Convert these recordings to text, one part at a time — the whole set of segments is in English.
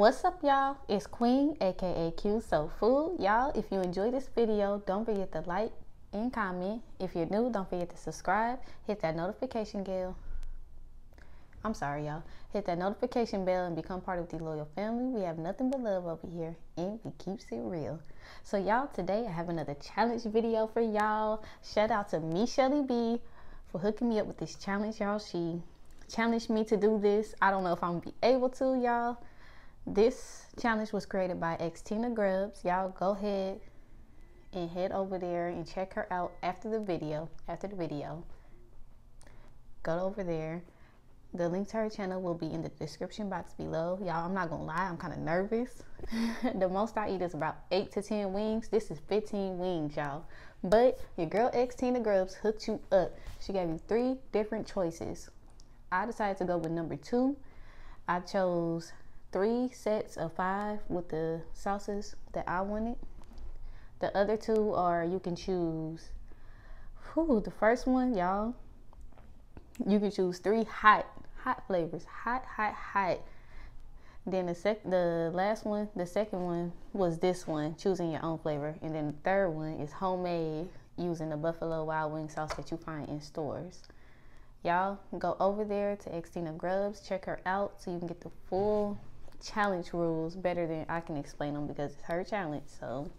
What's up, y'all? It's Queen, aka Q So Food. Y'all, if you enjoy this video, don't forget to like and comment. If you're new, don't forget to subscribe. Hit that notification bell. I'm sorry, y'all. Hit that notification bell and become part of the loyal family. We have nothing but love over here, and we keeps it real. So, y'all, today I have another challenge video for y'all. Shout out to me, Shelley B, for hooking me up with this challenge, y'all. She challenged me to do this. I don't know if I'm gonna be able to, y'all this challenge was created by Xtina Grubz. Y'all go ahead and head over there and check her out after the video. After the video, go over there. The link to her channel will be in the description box below. Y'all, I'm not gonna lie, I'm kind of nervous. the most I eat is about eight to ten wings. This is 15 wings, y'all. But your girl Xtina Grubz hooked you up. She gave you three different choices. I decided to go with number two. I chose three sets of five with the sauces that I wanted. The other two are you can choose. Whew, the first one, y'all, you can choose three hot, hot flavors, hot, hot, hot. Then the sec, the last one, the second one was this one, choosing your own flavor, and then the third one is homemade using the Buffalo Wild Wing sauce that you find in stores. Y'all go over there to Xtina Grubz, check her out so you can get the full challenge rules better than I can explain them because it's her challenge. So,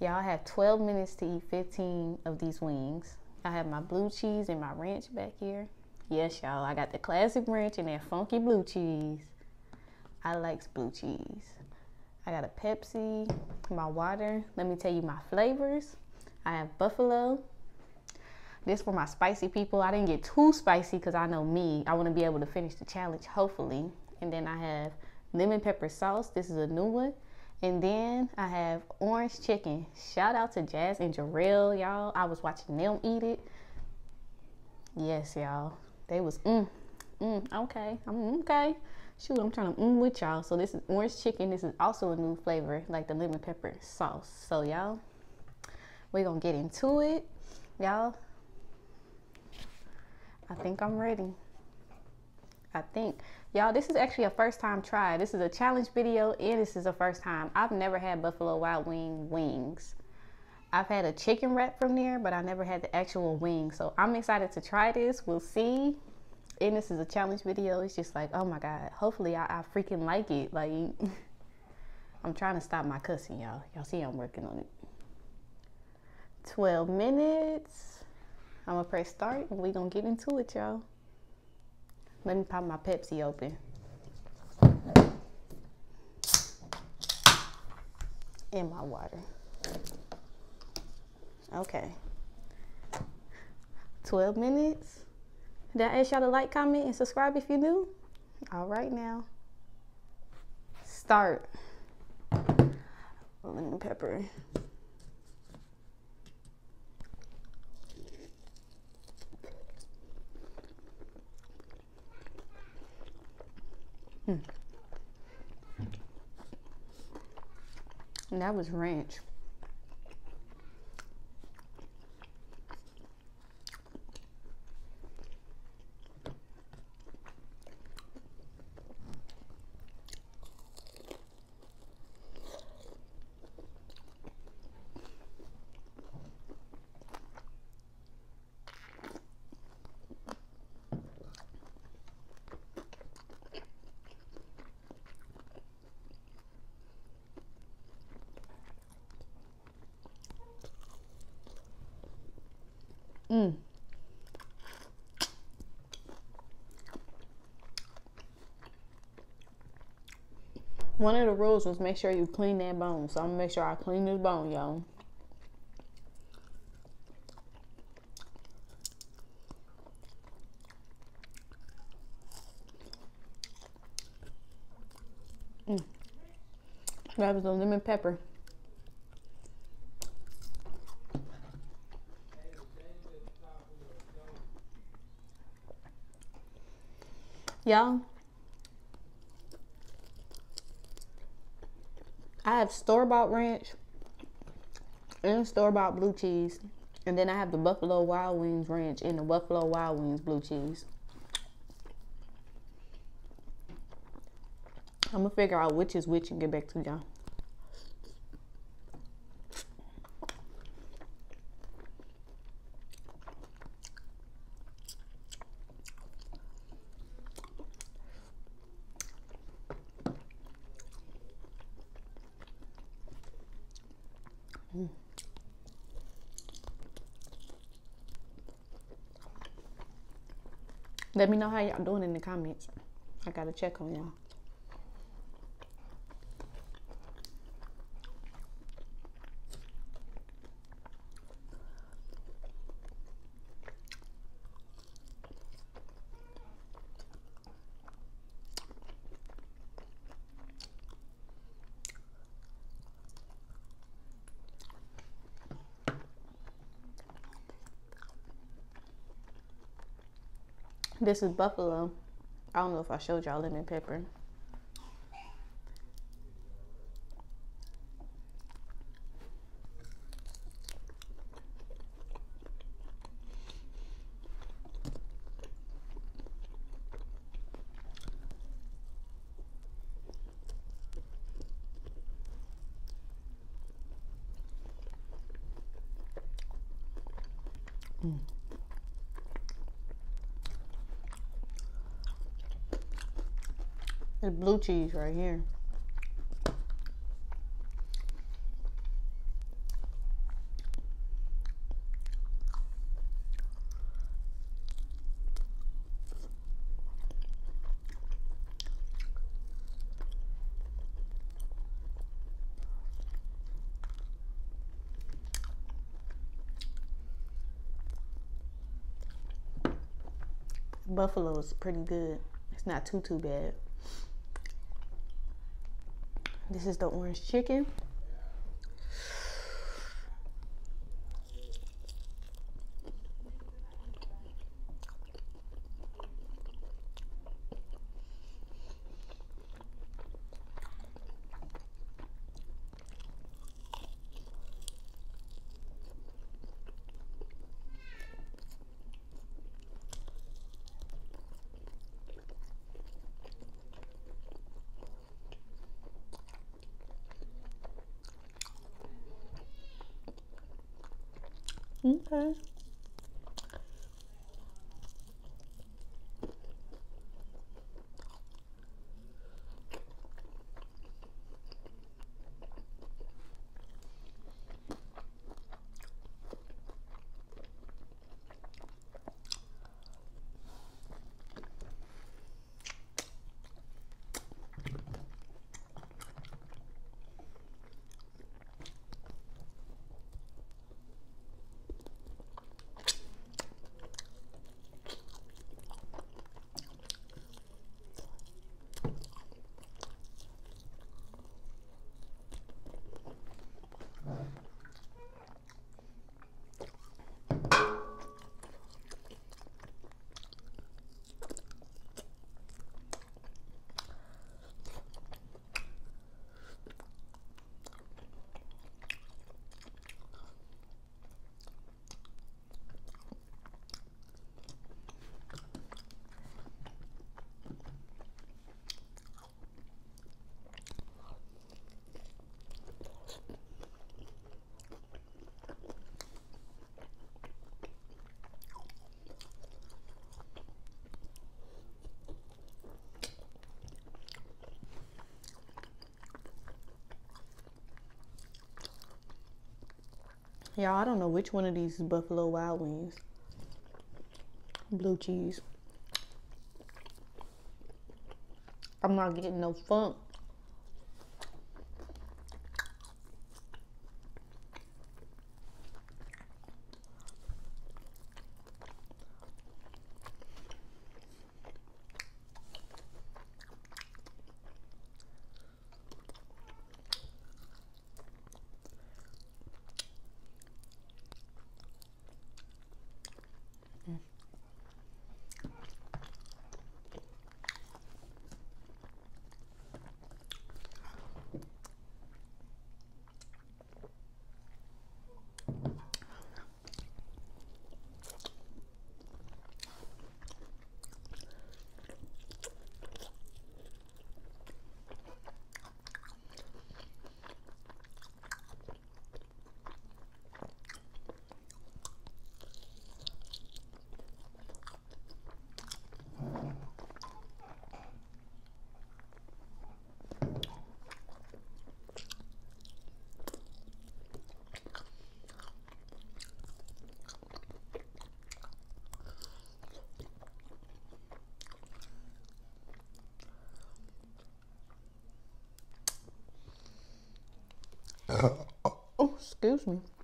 y'all have 12 minutes to eat 15 of these wings. I have my blue cheese and my ranch back here. Yes, y'all, I got the classic ranch and that funky blue cheese. I likes blue cheese. I got a Pepsi, my water. Let me tell you my flavors. I have buffalo. This for my spicy people. I didn't get too spicy because I know me. I want to be able to finish the challenge, hopefully. And then I have lemon pepper sauce. This is a new one. And then I have orange chicken. Shout out to Jazz and Jarrell, y'all. I was watching them eat it. Yes, y'all. They was mm, mm, okay. I'm okay. Shoot, I'm trying to mm with y'all. So this is orange chicken. This is also a new flavor, like the lemon pepper sauce. So y'all, we're gonna get into it. Y'all, I think I'm ready. I think. Y'all, this is actually a first time try. This is a challenge video and this is a first time. I've never had Buffalo Wild Wing wings. I've had a chicken wrap from there, but I never had the actual wing. So I'm excited to try this. We'll see. And this is a challenge video. It's just like, oh my God. Hopefully I, I freaking like it. Like, I'm trying to stop my cussing, y'all. Y'all see I'm working on it. 12 minutes. I'm gonna press start and we gonna get into it, y'all. Let me pop my Pepsi open. And my water. Okay. 12 minutes. Did I ask y'all to like, comment, and subscribe if you're new? All right now. Start. Lemon pepper. Mm. And that was ranch. Mm. One of the rules was make sure you clean that bone. So I'm gonna make sure I clean this bone, y'all. Mm. That was the lemon pepper. Y'all, I have store-bought ranch and store-bought blue cheese. And then I have the Buffalo Wild Wings ranch and the Buffalo Wild Wings blue cheese. I'm gonna figure out which is which and get back to y'all. Let me know how y'all doing in the comments. I gotta check on y'all. This is buffalo. I don't know if I showed y'all lemon pepper. Mm. It's blue cheese right here. Buffalo is pretty good. It's not too, too bad. This is the orange chicken. Okay. Y'all, I don't know which one of these is Buffalo Wild Wings. Blue cheese. I'm not getting no funk. Excuse me.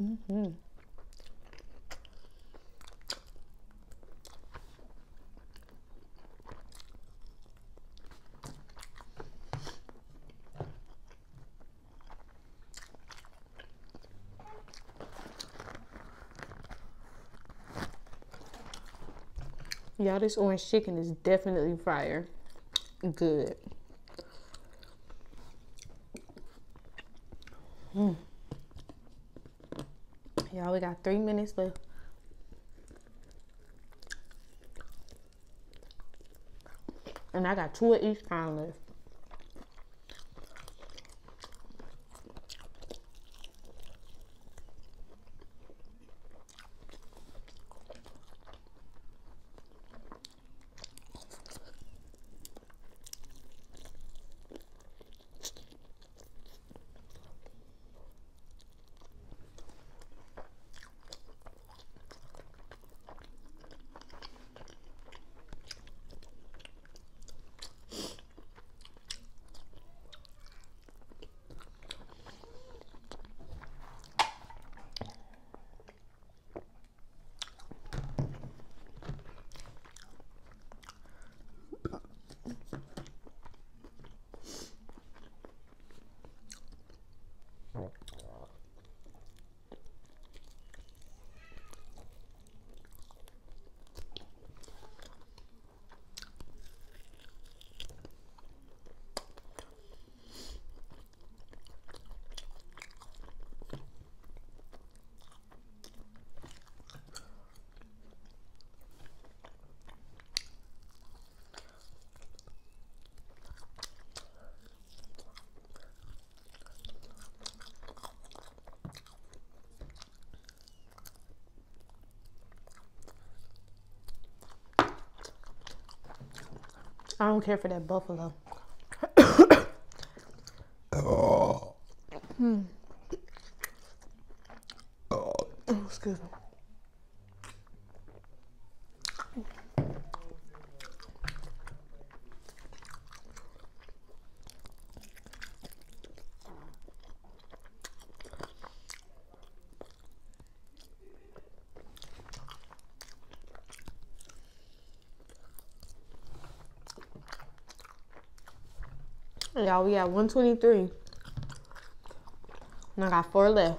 Mm-hmm. Y'all, this orange chicken is definitely fire. Good. Mm. Y'all, we three minutes left. And I got two of each kind left. I don't care for that buffalo. oh. Hmm. Oh, excuse me. Y'all, we got 123. And I got four left.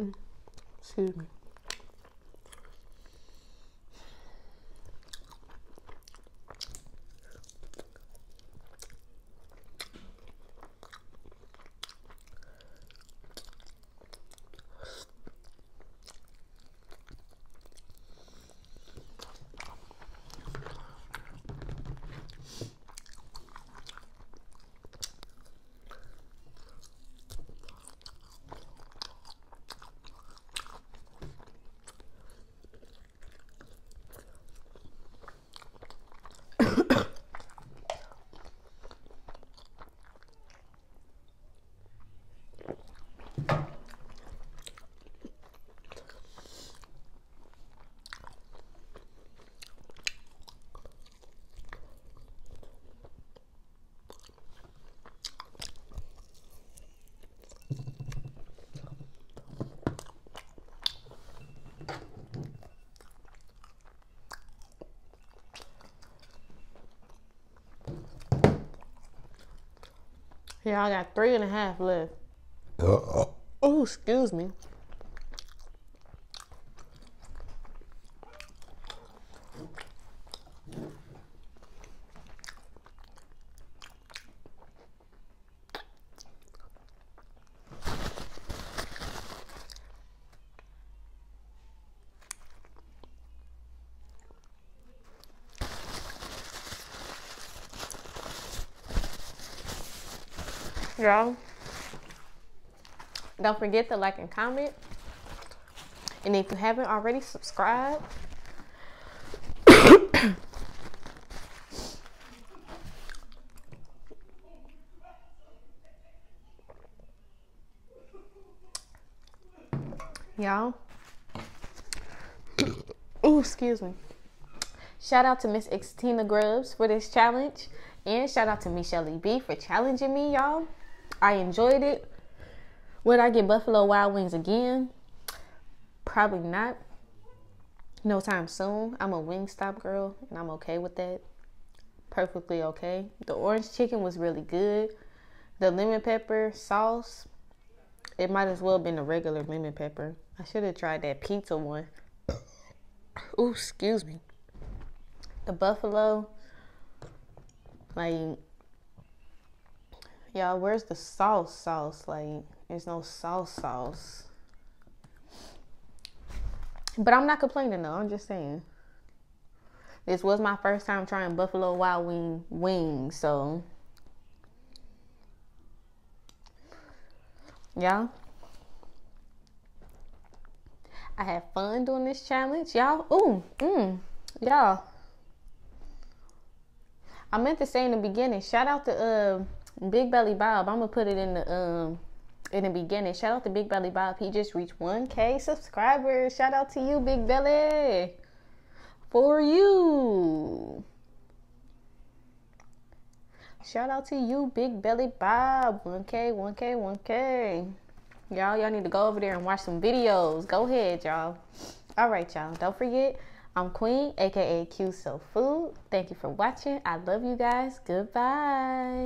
Mm. Excuse me. Yeah, I got three and a half left. Uh-oh. Oh, excuse me. Y'all. Don't forget to like and comment. And if you haven't already, subscribe. Y'all. oh, excuse me. Shout out to Miss Xtina Grubz for this challenge. And shout out to Michelle B for challenging me, y'all. I enjoyed it. Would I get Buffalo Wild Wings again? Probably not. No time soon. I'm a Wingstop girl and I'm okay with that. Perfectly okay. The orange chicken was really good. The lemon pepper sauce, it might as well have been a regular lemon pepper. I should have tried that pizza one. Ooh, excuse me. The buffalo, like, y'all, where's the sauce sauce? Like, there's no sauce sauce. But I'm not complaining though. I'm just saying. This was my first time trying Buffalo Wild Wing wings, so yeah. I had fun doing this challenge, y'all. Ooh, mm, y'all. I meant to say in the beginning, shout out to uh, Big Belly Bob. I'm gonna put it in the um in the beginning. Shout out to Big Belly Bob. He just reached 1K subscribers. Shout out to you, Big Belly. For you. Shout out to you, Big Belly Bob. 1K, 1K, 1K. Y'all, y'all need to go over there and watch some videos. Go ahead, y'all. All right, y'all. Don't forget, I'm Queen, aka Q So Food. Thank you for watching. I love you guys. Goodbye.